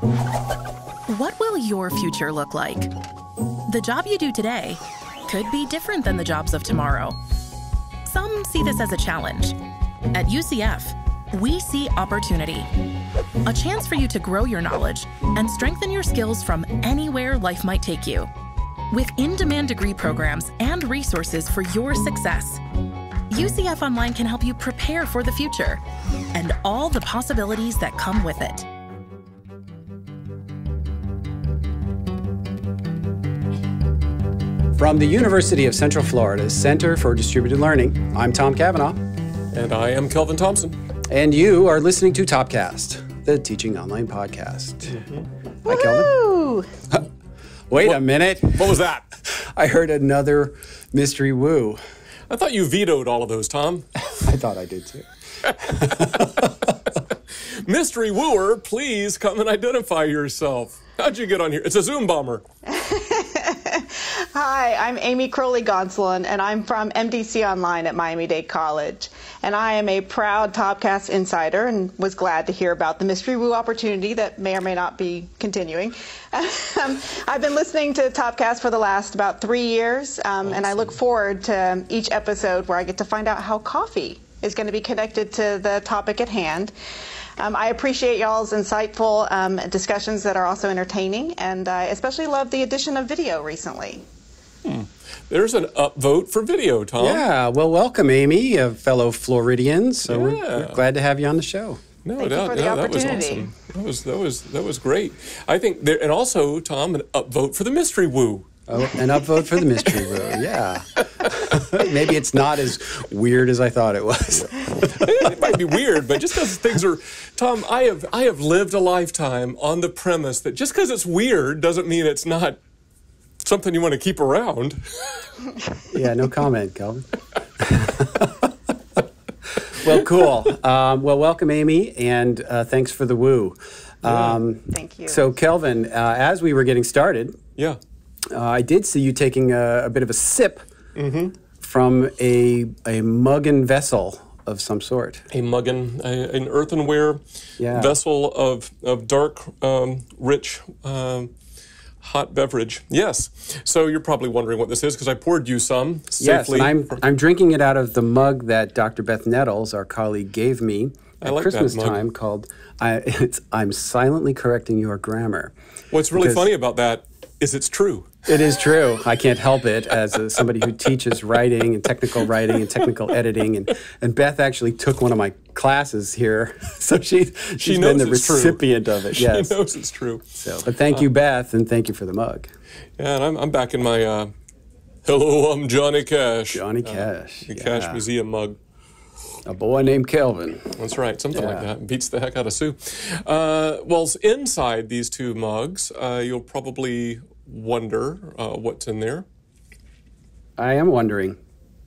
What will your future look like? The job you do today could be different than the jobs of tomorrow. Some see this as a challenge. At UCF, we see opportunity. A chance for you to grow your knowledge and strengthen your skills from anywhere life might take you. With in demand degree programs and resources for your success, UCF Online can help you prepare for the future and all the possibilities that come with it. From the University of Central Florida's Center for Distributed Learning, I'm Tom Cavanagh. And I am Kelvin Thompson. And you are listening to Topcast, the teaching online podcast. Mm-hmm. Hi, Kelvin. Wait what, a minute. What was that? I heard another mystery woo. I thought you vetoed all of those, Tom. I thought I did too. mystery wooer, please come and identify yourself. How'd you get on here? It's a Zoom bomber. Hi, I'm Amy Crowley Gonsolin, and I'm from MDC Online at Miami Dade College. And I am a proud Topcast insider and was glad to hear about the Mystery Woo opportunity that may or may not be continuing. Um, I've been listening to Topcast for the last about three years, um, awesome. and I look forward to each episode where I get to find out how coffee is going to be connected to the topic at hand. Um, I appreciate y'all's insightful um, discussions that are also entertaining, and I especially love the addition of video recently. Hmm. There's an upvote for video, Tom. Yeah, well, welcome, Amy, uh, fellow Floridians. So yeah. we're, we're, glad to have you on the show. No, Thank that, yeah, that was awesome. That was that was that was great. I think there, and also Tom, an upvote for the mystery woo. Oh, an upvote for the mystery woo. Yeah. Maybe it's not as weird as I thought it was. it might be weird, but just because things are, Tom, I have I have lived a lifetime on the premise that just because it's weird doesn't mean it's not something you want to keep around. yeah, no comment, Kelvin. well, cool. Um, well, welcome, Amy, and uh, thanks for the woo. Um, Thank you. So, Kelvin, uh, as we were getting started, yeah, uh, I did see you taking a, a bit of a sip mm-hmm. from a a mug and vessel of some sort. A muggen, a, an earthenware yeah. vessel of of dark, um, rich. Um, hot beverage. Yes. So you're probably wondering what this is because I poured you some safely. Yes, I'm, I'm drinking it out of the mug that Dr. Beth Nettles, our colleague, gave me at like Christmas time called I, I'm silently correcting your grammar. What's really funny about that is it's true. It is true. I can't help it as a, somebody who teaches writing and technical writing and technical editing. And, and Beth actually took one of my classes here. So she, she's she been the recipient true. of it. Yes. She knows it's true. So, but thank you, Beth, and thank you for the mug. Yeah, and I'm, I'm back in my uh, Hello, I'm Johnny Cash. Johnny uh, Cash. Uh, the yeah. Cash Museum mug. A boy named Kelvin. That's right, something yeah. like that. Beats the heck out of Sue. Uh, well, inside these two mugs, uh, you'll probably wonder uh, what's in there. I am wondering.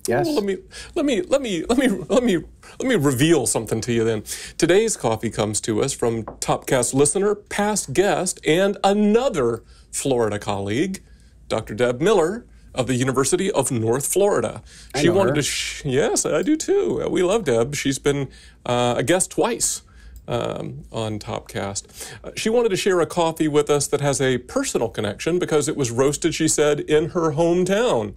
Yes. Well, let me let me let me let me let me let me reveal something to you then. Today's coffee comes to us from Topcast listener, past guest, and another Florida colleague, Dr. Deb Miller of the University of North Florida. I she wanted her. to. yes, I do too. We love Deb. She's been uh, a guest twice um, on Topcast. Uh, she wanted to share a coffee with us that has a personal connection because it was roasted, she said, in her hometown.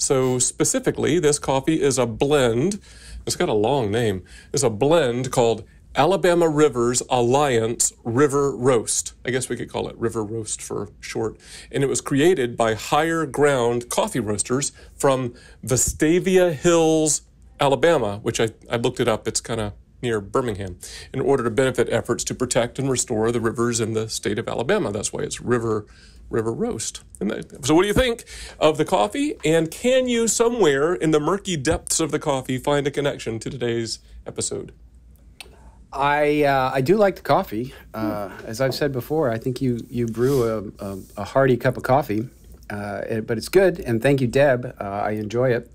So, specifically, this coffee is a blend. It's got a long name. It's a blend called Alabama Rivers Alliance River Roast. I guess we could call it River Roast for short. And it was created by higher ground coffee roasters from Vestavia Hills, Alabama, which I, I looked it up. It's kind of near Birmingham in order to benefit efforts to protect and restore the rivers in the state of Alabama. That's why it's River River Roast. So, what do you think of the coffee? And can you somewhere in the murky depths of the coffee find a connection to today's episode? I uh, I do like the coffee. Uh, as I've said before, I think you you brew a, a, a hearty cup of coffee, uh, it, but it's good. And thank you, Deb. Uh, I enjoy it.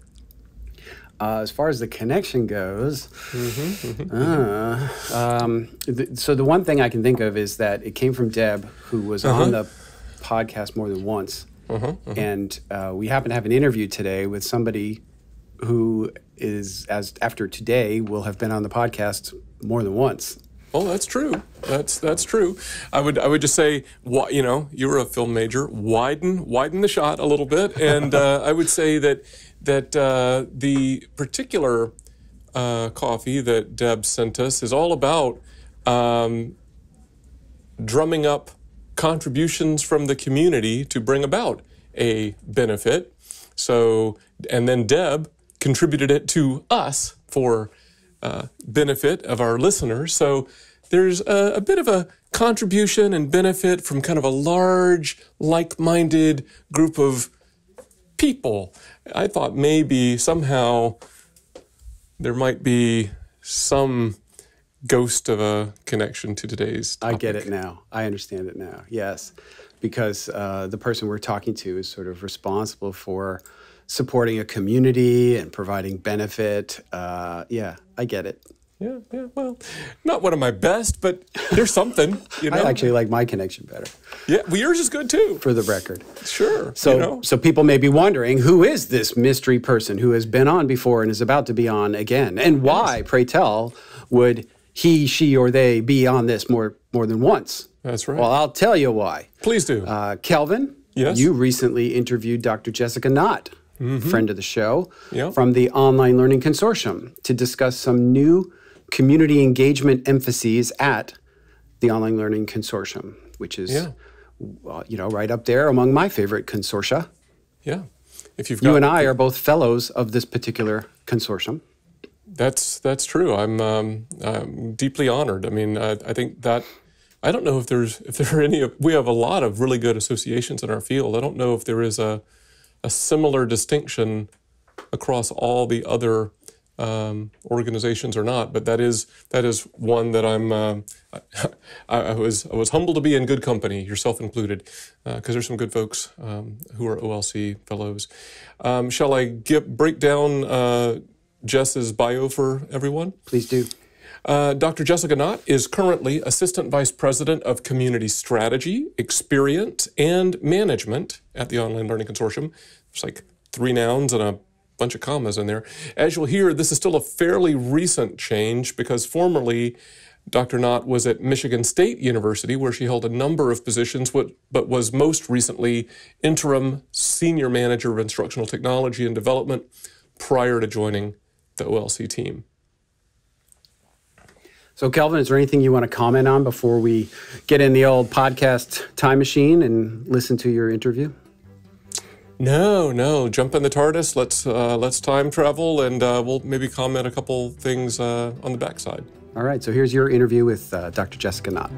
Uh, as far as the connection goes, mm-hmm, mm-hmm. Uh, um, th- so the one thing I can think of is that it came from Deb, who was uh-huh. on the podcast more than once, uh-huh, uh-huh. and uh, we happen to have an interview today with somebody who is, as after today, will have been on the podcast more than once. Well, that's true. That's that's true. I would I would just say, you know, you're a film major. Widen widen the shot a little bit, and uh, I would say that that uh, the particular uh, coffee that Deb sent us is all about um, drumming up contributions from the community to bring about a benefit. So, and then Deb contributed it to us for uh, benefit of our listeners. So there's a, a, bit of a contribution and benefit from kind of a large, like minded group of people. I thought maybe somehow there might be some ghost of a connection to today's topic. I get it now. I understand it now. Yes. Because uh, the person we're talking to is sort of responsible for supporting a community and providing benefit. Uh, yeah, I get it. Yeah, yeah. Well, not one of my best, but there's something. You know? I actually like my connection better. Yeah, well, yours is good too. For the record. Sure. So, you know. so people may be wondering who is this mystery person who has been on before and is about to be on again, and why, yes. pray tell, would he, she, or they be on this more more than once? That's right. Well, I'll tell you why. Please do. Uh, Kelvin. Yes. You recently interviewed Dr. Jessica Knott mm-hmm. friend of the show, yep. from the Online Learning Consortium to discuss some new community engagement emphases at the Online Learning Consortium, which is, yeah. uh, you know, right up there among my favorite consortia. Yeah. If you've you and I are both fellows of this particular consortium. That's that's true. I'm, um, I'm deeply honored. I mean, I, I think that I don't know if there's if there are any. We have a lot of really good associations in our field. I don't know if there is a a similar distinction across all the other um, organizations or not, but that is that is one that I'm. Uh, I, I, was I was humbled to be in good company, yourself included, because uh, there's some good folks um, who are OLC fellows. Um, shall I get break down uh, Jess's bio for everyone? Please do. Uh, Dr. Jessica Knott is currently Assistant Vice President of Community Strategy, Experience, and Management at the Online Learning Consortium. There's like three nouns and a bunch of commas in there. As you'll hear, this is still a fairly recent change because formerly Dr. Knott was at Michigan State University, where she held a number of positions, but was most recently interim senior manager of instructional technology and development prior to joining the OLC team. So, Kelvin, is there anything you want to comment on before we get in the old podcast time machine and listen to your interview? No, no. Jump in the TARDIS. Let's uh, let's time travel, and uh, we'll maybe comment a couple things uh, on the backside. All right. So here's your interview with uh, Dr. Jessica Knott.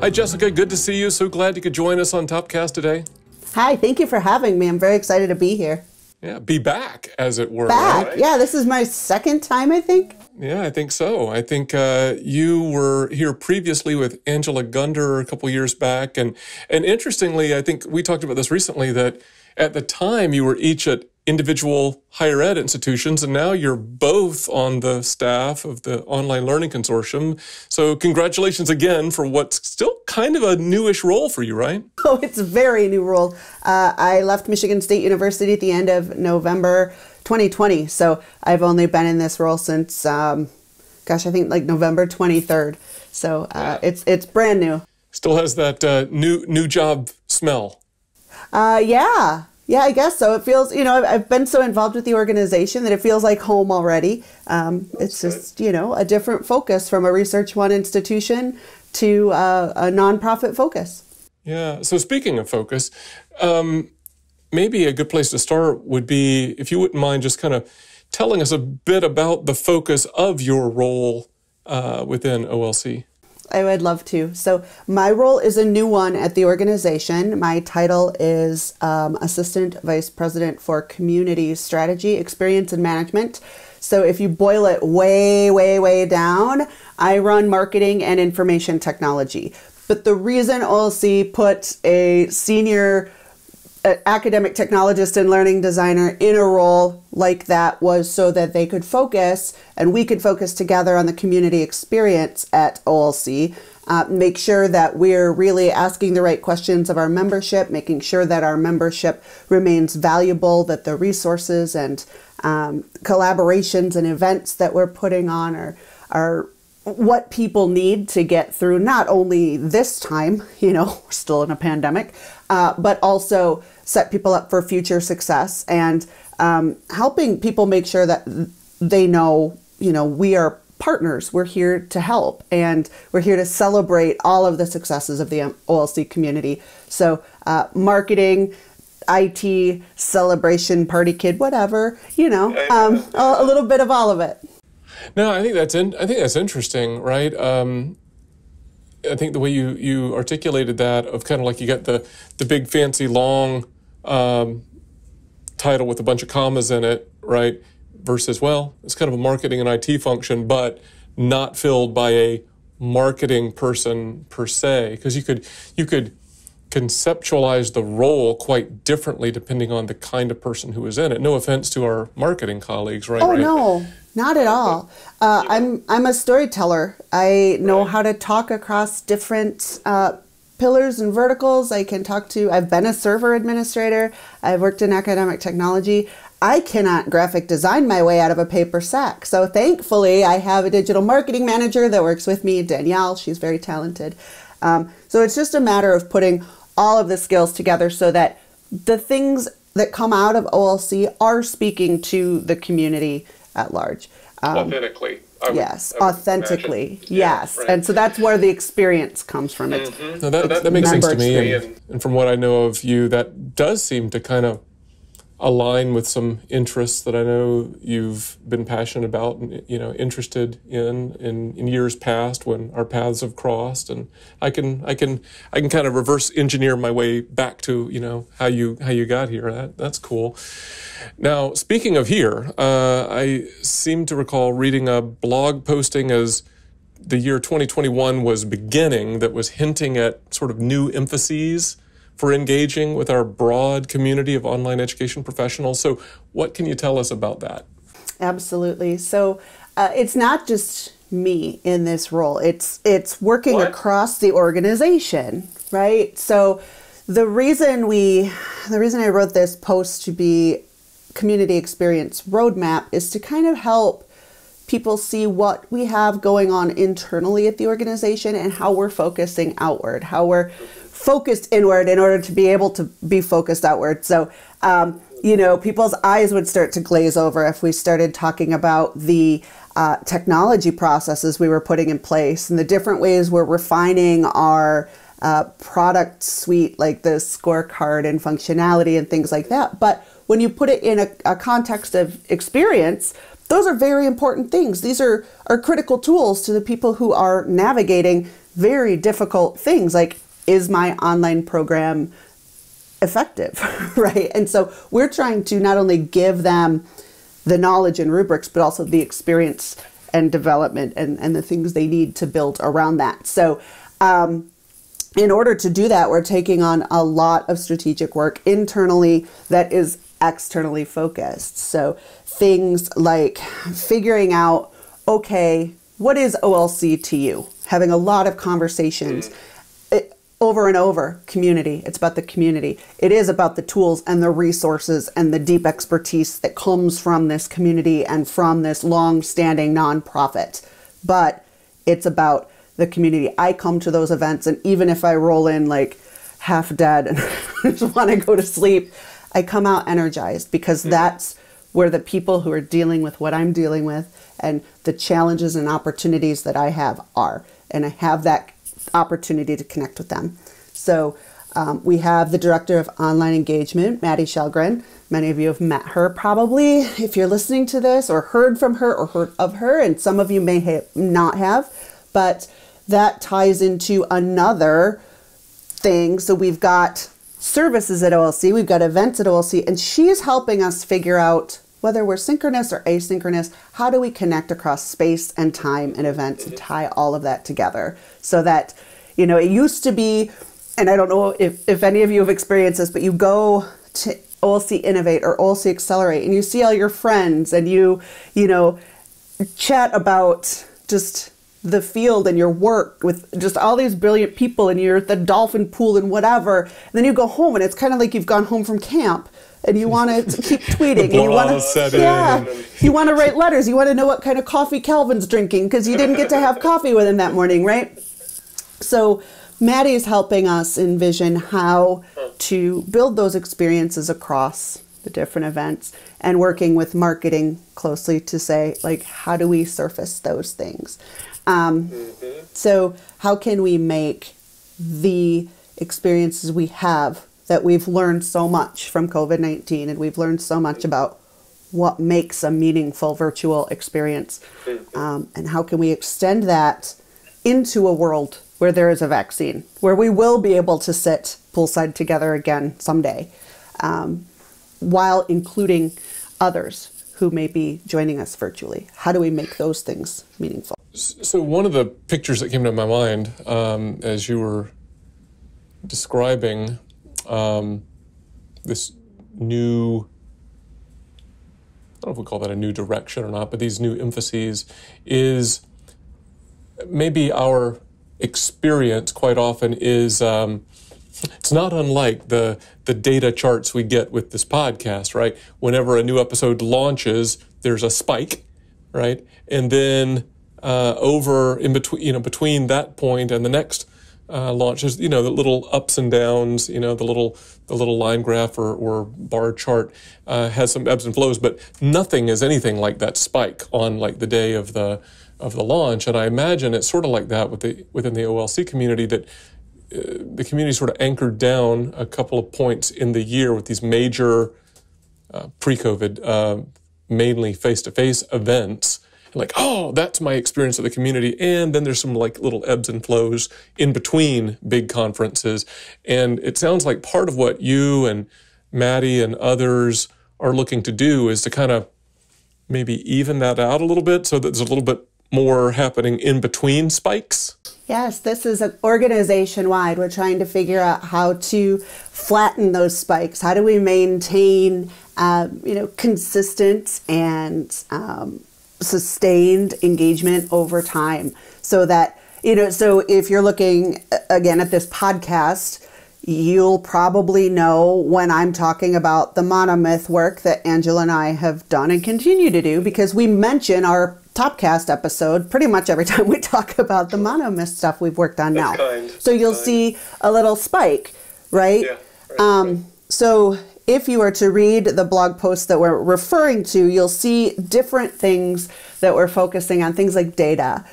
Hi, Jessica. Good to see you. So glad you could join us on Topcast today. Hi. Thank you for having me. I'm very excited to be here. Yeah, be back, as it were. Back. Right? Yeah, this is my second time, I think. Yeah, I think so. I think uh, you were here previously with Angela Gunder a couple years back, and and interestingly, I think we talked about this recently that at the time you were each at individual higher ed institutions, and now you're both on the staff of the Online Learning Consortium. So, congratulations again for what's still kind of a newish role for you, right? Oh, it's a very new role. Uh, I left Michigan State University at the end of November 2020, so I've only been in this role since, um, gosh, I think like November 23rd. So uh, yeah. it's it's brand new. Still has that uh, new new job smell. Uh, yeah, yeah, I guess so. It feels, you know, I've, I've been so involved with the organization that it feels like home already. Um, it's just, you know, a different focus from a Research One institution to uh, a nonprofit focus. Yeah. So speaking of focus, um, maybe a good place to start would be if you wouldn't mind just kind of telling us a bit about the focus of your role uh, within OLC. I would love to. So, my role is a new one at the organization. My title is um, Assistant Vice President for Community Strategy, Experience, and Management. So, if you boil it way, way, way down, I run marketing and information technology. But the reason OLC put a senior academic technologist and learning designer in a role like that was so that they could focus and we could focus together on the community experience at OLC. Uh, make sure that we're really asking the right questions of our membership, making sure that our membership remains valuable, that the resources and um, collaborations and events that we're putting on are, are what people need to get through not only this time, you know, we're still in a pandemic, uh, but also set people up for future success and um, helping people make sure that they know, you know, we are partners. We're here to help and we're here to celebrate all of the successes of the OLC community. So, uh, marketing, IT, celebration, party kid, whatever, you know, um, a, a little bit of all of it. No, I think that's in, I think that's interesting, right? Um, I think the way you you articulated that of kind of like you got the the big fancy long um, title with a bunch of commas in it, right? Versus well, it's kind of a marketing and IT function, but not filled by a marketing person per se, because you could you could conceptualize the role quite differently depending on the kind of person who is in it. No offense to our marketing colleagues, right? Oh right? no, not at all. Uh, I'm I'm a storyteller. I know right. how to talk across different uh, pillars and verticals. I can talk to. I've been a server administrator. I've worked in academic technology. I cannot graphic design my way out of a paper sack. So thankfully, I have a digital marketing manager that works with me, Danielle. She's very talented. Um, so it's just a matter of putting all of the skills together so that the things that come out of OLC are speaking to the community at large. Um, authentically. Would, yes, authentically. Yes. Right. And so that's where the experience comes from. It's, mm-hmm. no, that, that, that, makes sense to me. And, and, from what I know of you, that does seem to kind of align with some interests that I know you've been passionate about and you know interested in, in in years past when our paths have crossed. And I can I can I can kind of reverse engineer my way back to you know how you how you got here. That that's cool. Now speaking of here uh, I seem to recall reading a blog posting as the year 2021 was beginning that was hinting at sort of new emphases for engaging with our broad community of online education professionals. So, what can you tell us about that? Absolutely. So, uh, it's not just me in this role. It's it's working what? across the organization, right? So, the reason we the reason I wrote this post to be community experience roadmap is to kind of help people see what we have going on internally at the organization and how we're focusing outward, how we're focused inward in order to be able to be focused outward. So, um, you know, people's eyes would start to glaze over if we started talking about the uh, technology processes we were putting in place and the different ways we're refining our uh, product suite, like the scorecard and functionality and things like that. But when you put it in a, a context of experience, those are very important things. These are, are critical tools to the people who are navigating very difficult things like is my online program effective, right? And so we're trying to not only give them the knowledge and rubrics, but also the experience and development and, and the things they need to build around that. So, um, in order to do that, we're taking on a lot of strategic work internally that is externally focused. So, things like figuring out okay, what is OLC to you? Having a lot of conversations. Mm-hmm over and over community. It's about the community. It is about the tools and the resources and the deep expertise that comes from this community and from this long standing nonprofit. But it's about the community. I come to those events, and even if I roll in like half dead and just want to go to sleep, I come out energized because mm-hmm. that's where the people who are dealing with what I'm dealing with and the challenges and opportunities that I have are. And I have that opportunity to connect with them. So um, we have the director of online engagement, Maddie Shelgren. Many of you have met her probably if you're listening to this or heard from her or heard of her, and some of you may ha- not have, but that ties into another thing. So we've got services at OLC, we've got events at OLC, and she's helping us figure out whether we're synchronous or asynchronous, how do we connect across space and time and events and tie all of that together? So that, you know, it used to be, and I don't know if, if any of you have experienced this, but you go to OLC Innovate or OLC Accelerate and you see all your friends and you, you know, chat about just the field and your work with just all these brilliant people and you're at the dolphin pool and whatever. And then you go home and it's kind of like you've gone home from camp and you want to keep tweeting and you want to yeah. You want to write letters you want to know what kind of coffee Kelvin's drinking because you didn't get to have coffee with him that morning right? So maddie's helping us envision how to build those experiences across the different events and working with marketing closely to say like how do we surface those things? Um, mm-hmm. so how can we make the experiences we have that we've learned so much from COVID 19 and we've learned so much about what makes a meaningful virtual experience um, and how can we extend that into a world where there is a vaccine, where we will be able to sit poolside together again someday, um, while including others who may be joining us virtually. How do we make those things meaningful? So, one of the pictures that came to my mind um, as you were describing um, this new I don't know if we call that a new direction or not, but these new emphases is maybe our experience quite often is um, it's not unlike the the data charts we get with this podcast, right? Whenever a new episode launches, there's a spike, right, and then uh, over in between, you know, between that point and the next uh, launches, you know, the little ups and downs, you know, the little the little line graph or, or bar chart uh, has some ebbs and flows, but nothing is anything like that spike on like the day of the of the launch. And I imagine it's sort of like that with the within the OLC community that uh, the community sort of anchored down a couple of points in the year with these major uh, pre-COVID, uh, mainly face-to-face events like, oh, that's my experience of the community. And then there's some like little ebbs and flows in between big conferences. And it sounds like part of what you and Maddie and others are looking to do is to kind of maybe even that out a little bit so that there's a little bit more happening in between spikes. Yes, this is an organization wide. We're trying to figure out how to flatten those spikes. How do we maintain, uh, you know, consistent and um, sustained engagement over time so that you know so if you're looking again at this podcast you'll probably know when i'm talking about the monomyth work that angela and i have done and continue to do because we mention our topcast episode pretty much every time we talk about the monomyth stuff we've worked on That's now kind. so you'll kind. see a little spike right, yeah, right um, right. so if you were to read the blog post that we're referring to, you'll see different things that we're focusing on, things like data.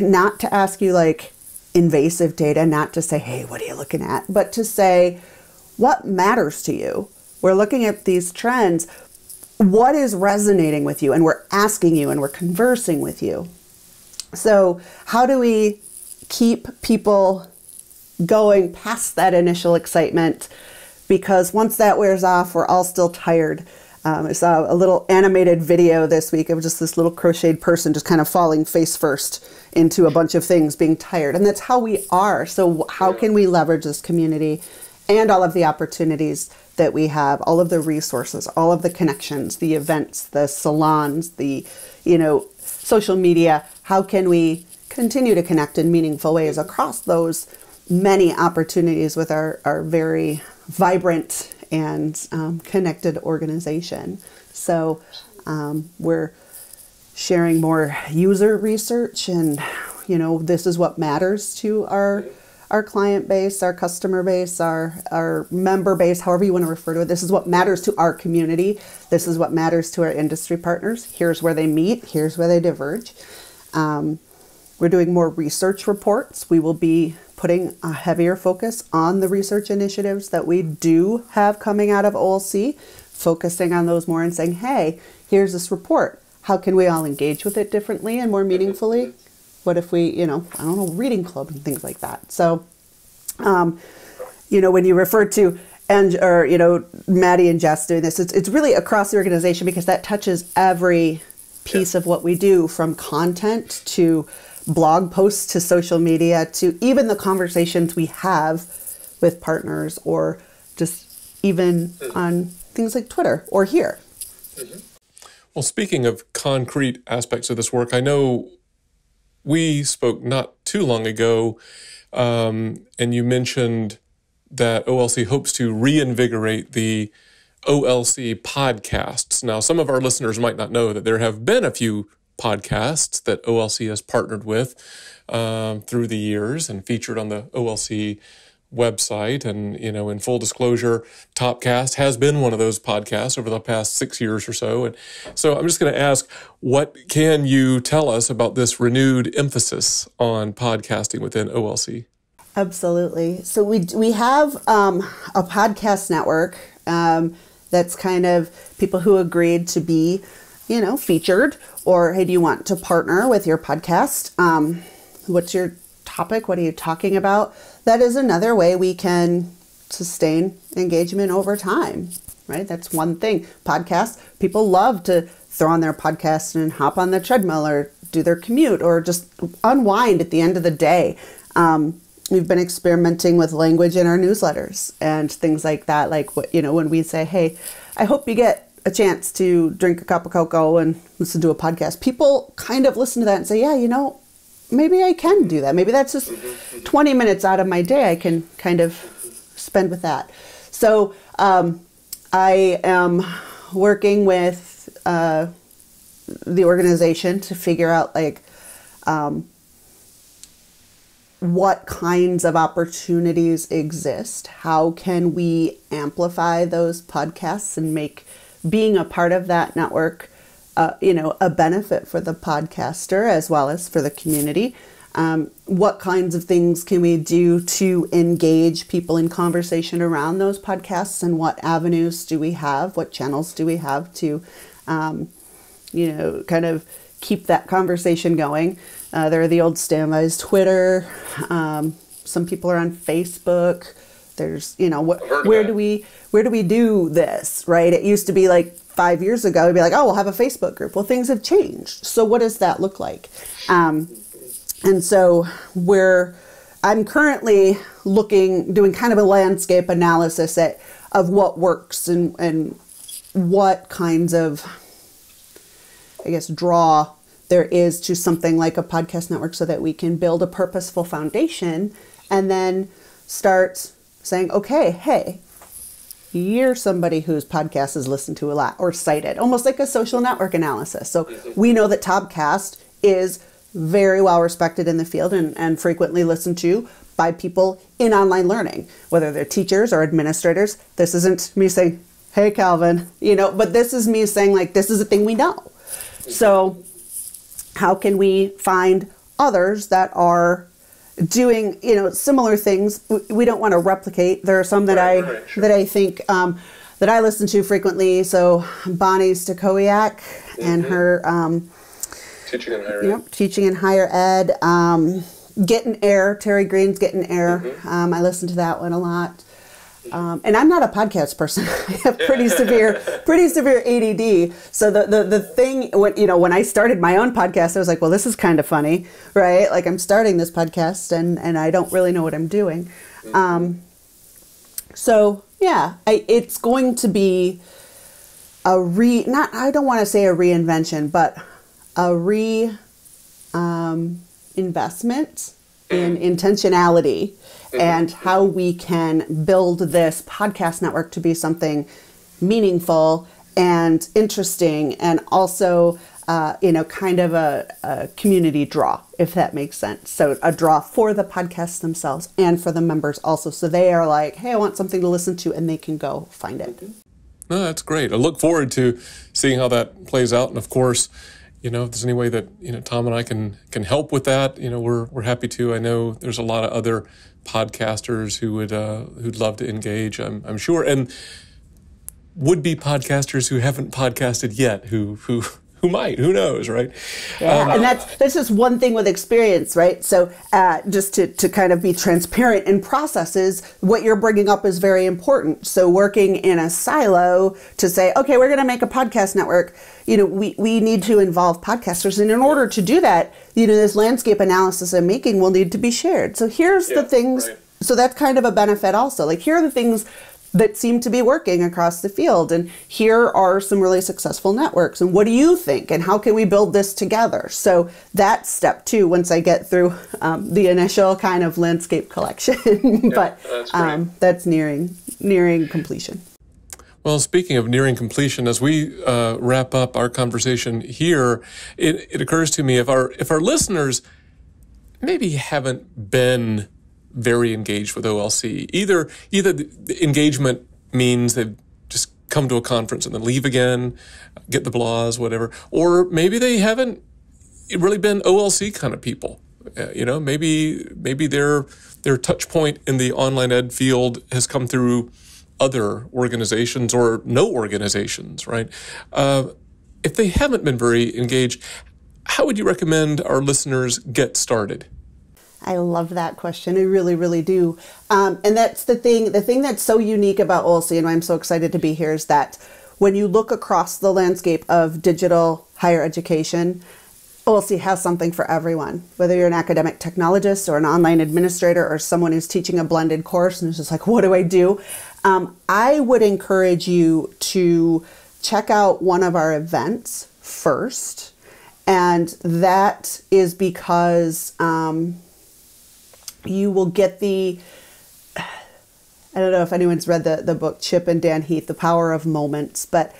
Not to ask you like invasive data, not to say, hey, what are you looking at, but to say, what matters to you? We're looking at these trends. What is resonating with you? And we're asking you and we're conversing with you. So, how do we keep people going past that initial excitement? Because once that wears off, we're all still tired. Um, I saw a little animated video this week of just this little crocheted person just kind of falling face first into a bunch of things, being tired. And that's how we are. So, how can we leverage this community and all of the opportunities that we have, all of the resources, all of the connections, the events, the salons, the, you know, social media? How can we continue to connect in meaningful ways across those many opportunities with our, our very vibrant and um, connected organization. So um, we're sharing more user research, and you know this is what matters to our our client base, our customer base, our our member base, however you want to refer to it. This is what matters to our community. This is what matters to our industry partners. Here's where they meet. Here's where they diverge. Um, we're doing more research reports. We will be putting a heavier focus on the research initiatives that we do have coming out of OLC, focusing on those more and saying, hey, here's this report. How can we all engage with it differently and more meaningfully? What if we, you know, I don't know, reading club and things like that. So, um, you know, when you refer to and or you know Maddie and Jess doing this, it's it's really across the organization because that touches every piece of what we do, from content to blog posts to social media to even the conversations we have with partners or just even mm-hmm. on things like Twitter or here. Mm-hmm. Well, speaking of concrete aspects of this work, I know we spoke not too long ago, um, and you mentioned that OLC hopes to reinvigorate the OLC podcasts. Now, some of our listeners might not know that there have been a few podcasts that OLC has partnered with um, through the years and featured on the OLC website. And, you know, in full disclosure, Topcast has been one of those podcasts over the past six years or so. And so I'm just going to ask, what can you tell us about this renewed emphasis on podcasting within OLC? Absolutely. So we we have um, a podcast network um, that's kind of people who agreed to be, you know, featured, or hey, do you want to partner with your podcast? Um, what's your topic? What are you talking about? That is another way we can sustain engagement over time, right? That's one thing. Podcasts, people love to throw on their podcast and hop on the treadmill or do their commute or just unwind at the end of the day. Um, we've been experimenting with language in our newsletters and things like that. Like what you know, when we say, "Hey, I hope you get a chance to drink a cup of cocoa and listen to a podcast," people kind of listen to that and say, "Yeah, you know, maybe I can do that. Maybe that's just 20 minutes out of my day I can kind of spend with that." So um, I am working with uh, the organization to figure out like. Um, what kinds of opportunities exist? How can we amplify those podcasts and make being a part of that network, uh, you know, a benefit for the podcaster as well as for the community? Um, what kinds of things can we do to engage people in conversation around those podcasts, and what avenues do we have? What channels do we have to, um, you know, kind of keep that conversation going? Uh, there are the old standbys, Twitter. Um, some people are on Facebook. There's, you know, wh- where do we where do we do this? Right? It used to be like five years ago. It'd be like, oh, we'll have a Facebook group. Well, things have changed. So what does that look like? Um, and so we're I'm currently looking, doing kind of a landscape analysis at, of what works and, and what kinds of, I guess, draw there is to something like a podcast network so that we can build a purposeful foundation and then start saying, okay, hey, you're somebody whose podcast is listened to a lot or cited, almost like a social network analysis. So we know that Topcast is very well respected in the field and, and frequently listened to by people in online learning, whether they're teachers or administrators. This isn't me saying, hey, Kelvin, you know, but this is me saying, like, this is a thing we know. So how can we find others that are doing you know similar things we don't want to replicate there are some that right, i right, sure. that i think um, that i listen to frequently so bonni stachowiak mm-hmm. and her um, teaching in higher ed teaching in higher ed um, getting air terry greene's getting air mm-hmm. Um, i listen to that one a lot um, and I'm not a podcast person. I have pretty severe, pretty severe ADD. So the, the the thing when you know when I started my own podcast, I was like, well, this is kind of funny, right? Like I'm starting this podcast and and I don't really know what I'm doing. Um, so yeah, I, it's going to be a re not I don't want to say a reinvention, but a re um, investment in intentionality and how we can build this podcast network to be something meaningful and interesting and also uh, you know kind of a, a, community draw if that makes sense. So a draw for the podcasts themselves and for the members also. So they are like hey i want something to listen to and they can go find it. No that's great. I look forward to seeing how that plays out. And of course you know, if there's any way that you know Tom and I can can help with that, you know, we're we're happy to. I know there's a lot of other podcasters who would uh, who'd love to engage. I'm I'm sure, and would be podcasters who haven't podcasted yet, who who who might who knows right? Yeah um, and that's that's just one thing with experience right? So uh, just to, to kind of be transparent in processes what you're bringing up is very important. So working in a silo to say okay we're going to make a podcast network you know we, we need to involve podcasters. And in order to do that you know this landscape analysis i'm making will need to be shared. So here's yeah, the things right. so that's kind of a benefit also. Like here are the things that seem to be working across the field. And here are some really successful networks. And what do you think? And how can we build this together? So that's step two once I get through um, the initial kind of landscape collection. but yeah, that's, um, that's nearing nearing completion. Well, speaking of nearing completion, as we uh, wrap up our conversation here, it, it occurs to me if our if our listeners maybe haven't been very engaged with OLC, either either the engagement means they've just come to a conference and then leave again, get the blahs, whatever, or maybe they haven't really been OLC kind of people. Uh, you know, maybe maybe their their touch point in the online ed field has come through other organizations or no organizations, right? Uh, if they haven't been very engaged, how would you recommend our listeners get started? I love that question. I really, really do. Um, and that's the thing. The thing that's so unique about OLC, and why I'm so excited to be here, is that when you look across the landscape of digital higher education, OLC has something for everyone. Whether you're an academic technologist or an online administrator or someone who's teaching a blended course and is just like, what do I do? Um, I would encourage you to check out one of our events first. And that is because um, you will get the I don't know if anyone's read the, the book Chip and Dan Heath, The Power of Moments, but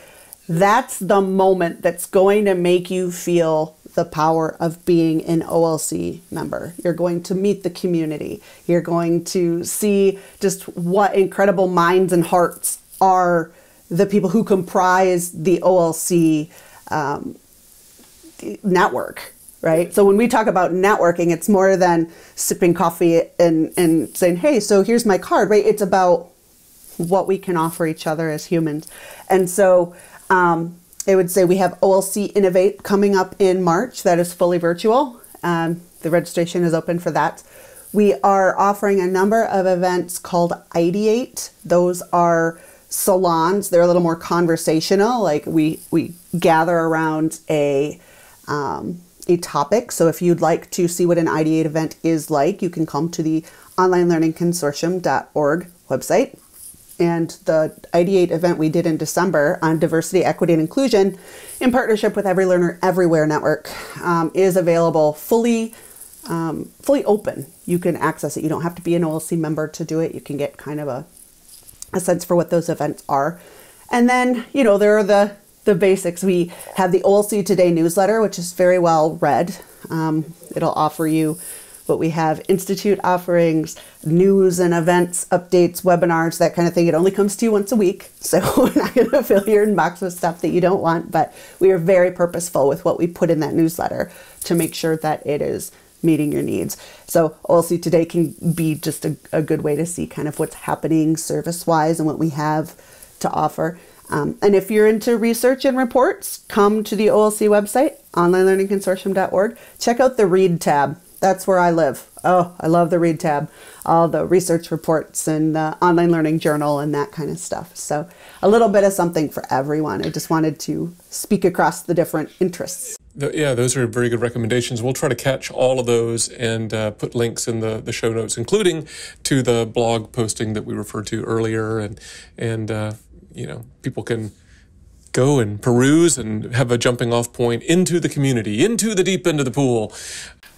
that's the moment that's going to make you feel the power of being an OLC member. You're going to meet the community. You're going to see just what incredible minds and hearts are the people who comprise the OLC um, network right? So when we talk about networking, it's more than sipping coffee and, and saying, hey, so here's my card, right? It's about what we can offer each other as humans. And so um, would say we have OLC Innovate coming up in March that is fully virtual. Um, the registration is open for that. We are offering a number of events called Ideate. Those are salons. They're a little more conversational. Like we we gather around a um, a topic. So if you'd like to see what an Ideate event is like, you can come to the onlinelearningconsortium.org website. And the Ideate event we did in December on diversity, equity, and inclusion in partnership with Every Learner Everywhere Network um, is available fully um, fully open. You can access it. You don't have to be an OLC member to do it. You can get kind of a, a sense for what those events are. And then, you know, there are the the basics. We have the OLC Today newsletter, which is very well read. Um, it'll offer you what we have institute offerings, news and events, updates, webinars, that kind of thing. It only comes to you once a week, so we're not going to fill your inbox with stuff that you don't want, but we are very purposeful with what we put in that newsletter to make sure that it is meeting your needs. So OLC Today can be just a, a good way to see kind of what's happening service wise and what we have to offer. Um, and if you're into research and reports, come to the OLC website, onlinelearningconsortium.org. Check out the Read tab. That's where I live. Oh, I love the Read tab, all the research reports and the online learning journal and that kind of stuff. So, a little bit of something for everyone. I just wanted to speak across the different interests. Yeah, those are very good recommendations. We'll try to catch all of those and uh, put links in the, the show notes, including to the blog posting that we referred to earlier, and and uh, you know, people can go and peruse and have a jumping off point into the community, into the deep end of the pool.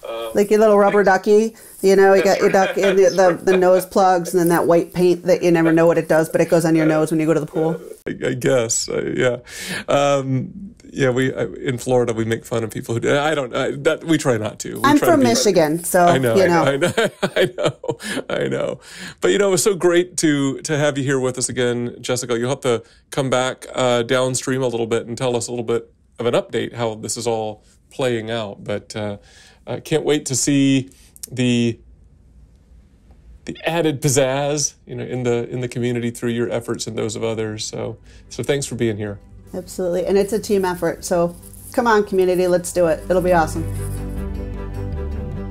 Uh, like your little rubber ducky, you know, you got your duck in the, the, the, nose plugs and then that white paint that you never know what it does, but it goes on your nose when you go to the pool. I, I guess, uh, yeah. Um, yeah, we uh, in Florida we make fun of people who I don't I, that we try not to. We I'm from Michigan, so I know, you know. I know, I know, I know. But you know, it was so great to to have you here with us again, Jessica. You'll have to come back uh, downstream a little bit and tell us a little bit of an update how this is all playing out. But uh, I can't wait to see the the added pizzazz, you know, in the in the community through your efforts and those of others. So, so thanks for being here. Absolutely. And it's a team effort. So come on, community, let's do it. It'll be awesome.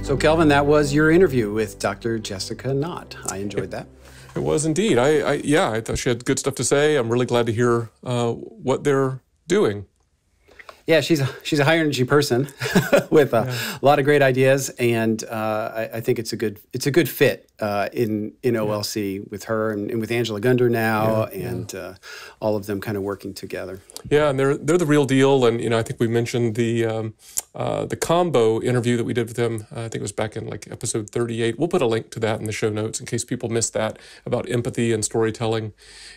So, Kelvin, that was your interview with Dr. Jessica Knott. I enjoyed that. It was indeed. I, I yeah, I thought she had good stuff to say. I'm really glad to hear uh, what they're doing. Yeah, she's a, she's a high energy person with a yeah. lot of great ideas, and uh, I, I, think it's a good it's a good fit uh, in in OLC with her and, and with Angela Gunder now, and Uh, all of them kind of working together. Yeah, and they're they're the real deal. And you know, I think we mentioned the um, uh, the combo interview that we did with them. Uh, I think it was back in like episode 38. We'll put a link to that in the show notes in case people missed that about empathy and storytelling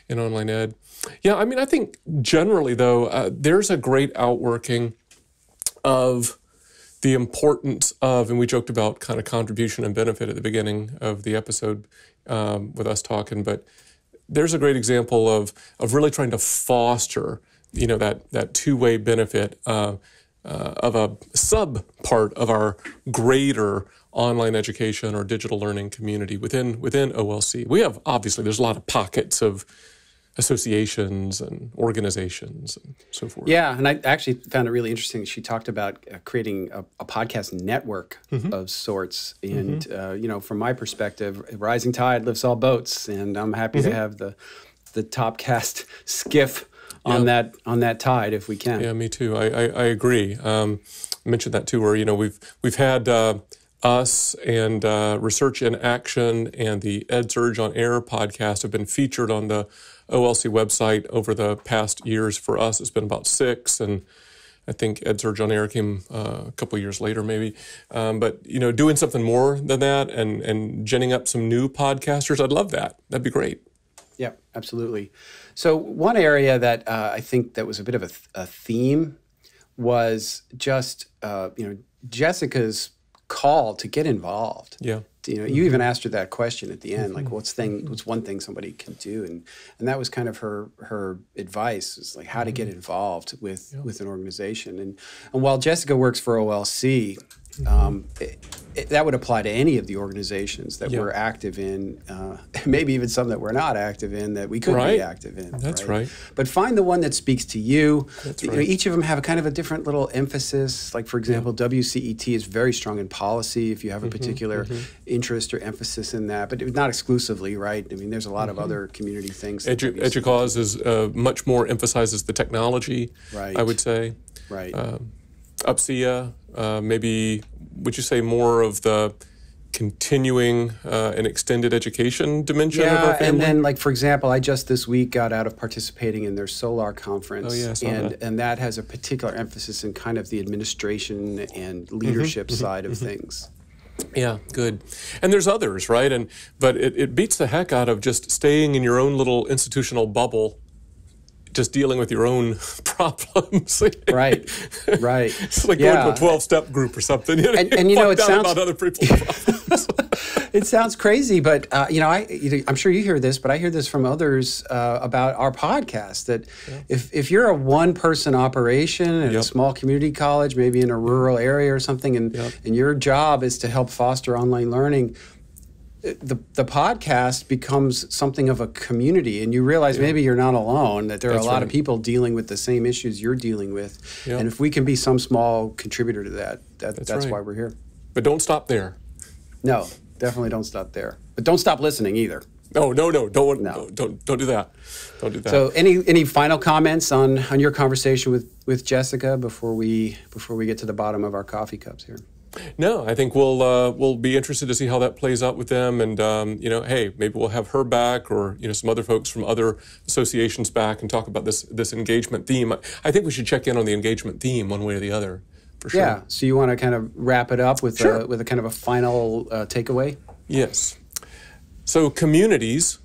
in online ed. Yeah, I mean, I think generally though, uh, there's a great outworking of the importance of, and we joked about kind of contribution and benefit at the beginning of the episode um, with us talking, but there's a great example of of really trying to foster, you know, that that two way benefit uh, uh, of a sub part of our greater online education or digital learning community within within OLC. We have obviously there's a lot of pockets of associations and organizations and so forth. Yeah, and I actually found it really interesting. She talked about uh, creating a, a, podcast network mm-hmm. of sorts, and mm-hmm. uh, you know, from my perspective, rising tide lifts all boats, and I'm happy mm-hmm. to have the the TOPcast skiff on yeah. that on that tide if we can. Yeah, me too. I I, I agree. Um, I mentioned that too, where you know we've we've had. Uh, us and uh, Research in Action and the EdSurge on Air podcast have been featured on the OLC website over the past years. For us, it's been about six, and I think EdSurge on Air came uh, a couple years later, maybe. Um, but you know, doing something more than that and and ginning up some new podcasters, I'd love that. That'd be great. Yeah, absolutely. So one area that uh, I think that was a bit of a, th- a theme was just uh, you know Jessica's call to get involved. Yeah. You know, you even asked her that question at the end, like, mm-hmm. what's thing, what's one thing somebody can do, and and that was kind of her her advice, is like how to get mm-hmm. involved with yeah. with an organization, and and while Jessica works for OLC, um, it, it, that would apply to any of the organizations that we're active in, uh, maybe even some that we're not active in that we could right. be active in. That's right? right. But find the one that speaks to you. That's you right. know, each of them have a kind of a different little emphasis. Like for example, yeah. WCET is very strong in policy. If you have a mm-hmm, particular mm-hmm. interest or emphasis in that, but not exclusively, right? I mean, there's a lot mm-hmm. of other community things. Edu- EDUCAUSE is uh, much more emphasizes the technology. Right. I would say. Right. Um, uh, maybe would you say more of the continuing uh, and extended education dimension yeah, of our family? and then like for example, I just this week got out of participating in their Solar conference, oh, yeah, and that. and that has a particular emphasis in kind of the administration and mm-hmm, leadership mm-hmm, side mm-hmm, of mm-hmm. things. Yeah, good. And there's others, right? And but it, it beats the heck out of just staying in your own little institutional bubble just dealing with your own problems. right, right. It's like yeah. going to a twelve-step group or something. You know, and, and you know, it sounds about other people's problems. it sounds crazy, but uh, you know, I I'm sure you hear this, but I hear this from others uh, about our podcast. That yeah. if if you're a one-person operation at yep. a small community college, maybe in a rural area or something, and yep. and your job is to help foster online learning the the podcast becomes something of a community, and you realize yeah. maybe you're not alone. That there are a lot right. of people dealing with the same issues you're dealing with, yeah. and if we can be some small contributor to that, that that's, that's right. why we're here. But don't stop there. No, definitely don't stop there. But don't stop listening either. No, no, no, don't, no. don't, don't do that. Don't do that. So, any any final comments on on your conversation with with Jessica before we before we get to the bottom of our coffee cups here? No, I think we'll uh, we'll be interested to see how that plays out with them, and um, you know, hey, maybe we'll have her back, or you know, some other folks from other associations back, and talk about this this engagement theme. I think we should check in on the engagement theme one way or the other, for sure. Yeah. So you want to kind of wrap it up with sure. a, with a kind of a final uh, takeaway? Yes. So communities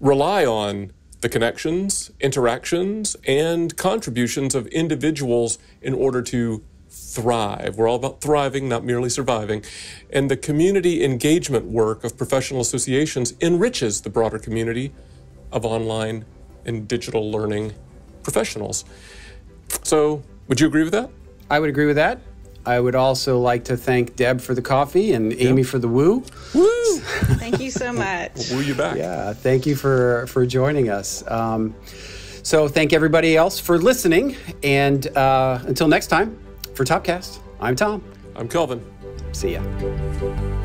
rely on the connections, interactions, and contributions of individuals in order to thrive. We're all about thriving, not merely surviving. And the community engagement work of professional associations enriches the broader community of online and digital learning professionals. So, would you agree with that? I would agree with that. I would also like to thank Deb for the coffee and Amy for the woo. Woo! thank you so much. We'll woo you back. Yeah, thank you for for joining us. Um, so thank everybody else for listening, and uh, until next time. For TOPcast, I'm Tom. I'm Kelvin. See ya.